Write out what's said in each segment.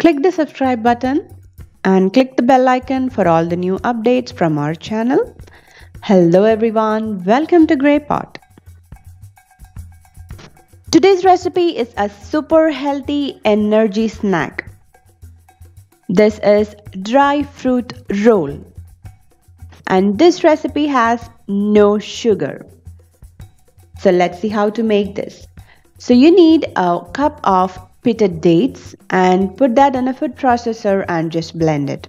Click the subscribe button and click the bell icon for all the new updates from our channel. Hello everyone, welcome to Grey Pot. Today's recipe is a super healthy energy snack. This is dry fruit roll. And this recipe has no sugar. So let's see how to make this. So you need a cup of pitted dates and put that in a food processor and just blend it.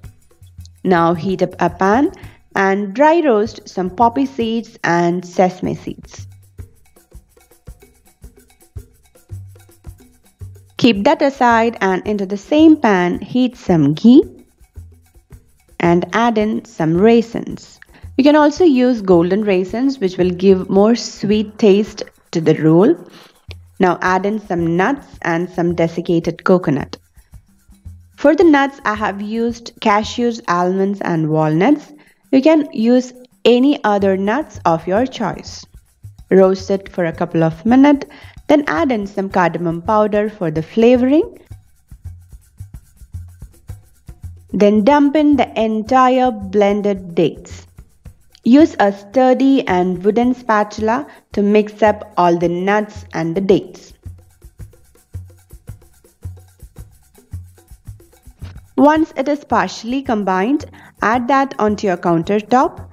Now heat up a pan and dry roast some poppy seeds and sesame seeds. Keep that aside and into the same pan heat some ghee and add in some raisins. You can also use golden raisins which will give more sweet taste to the roll now add in some nuts and some desiccated coconut. For the nuts, I have used cashews, almonds and walnuts. You can use any other nuts of your choice. Roast it for a couple of minutes, then add in some cardamom powder for the flavoring. Then dump in the entire blended dates. Use a sturdy and wooden spatula to mix up all the nuts and the dates. Once it is partially combined, add that onto your countertop.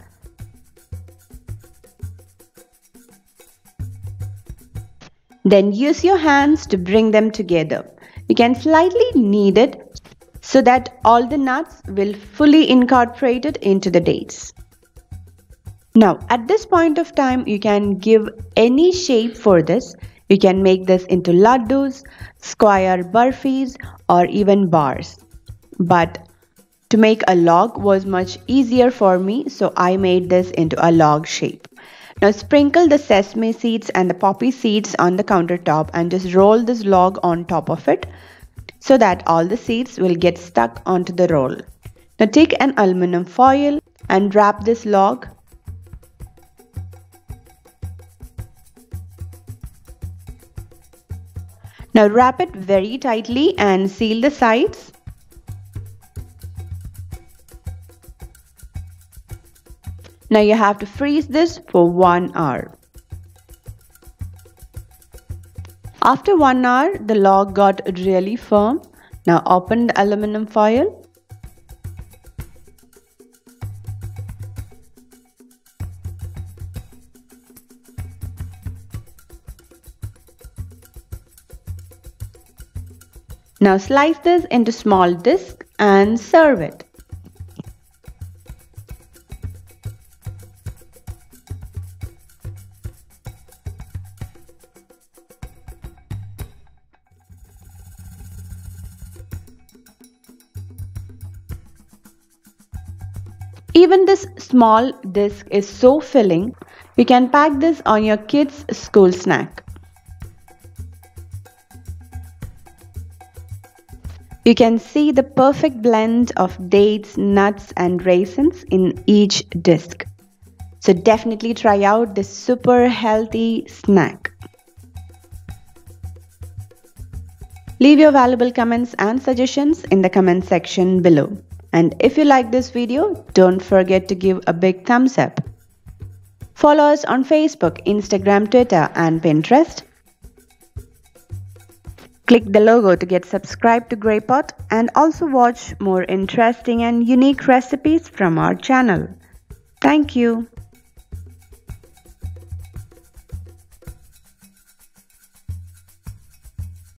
Then use your hands to bring them together. You can slightly knead it so that all the nuts will fully incorporated into the dates. Now at this point of time you can give any shape for this. You can make this into laddus, square burfis or even bars. But to make a log was much easier for me so I made this into a log shape. Now sprinkle the sesame seeds and the poppy seeds on the countertop and just roll this log on top of it so that all the seeds will get stuck onto the roll. Now take an aluminum foil and wrap this log Now wrap it very tightly and seal the sides. Now you have to freeze this for 1 hour. After 1 hour, the log got really firm. Now open the aluminum foil Now slice this into small discs and serve it. Even this small disc is so filling, you can pack this on your kids' school snack. You can see the perfect blend of dates, nuts and raisins in each disc. So definitely try out this super healthy snack. Leave your valuable comments and suggestions in the comment section below. And if you like this video, don't forget to give a big thumbs up. Follow us on Facebook, Instagram, Twitter and Pinterest Click the logo to get subscribed to Grey Pot and also watch more interesting and unique recipes from our channel. Thank you.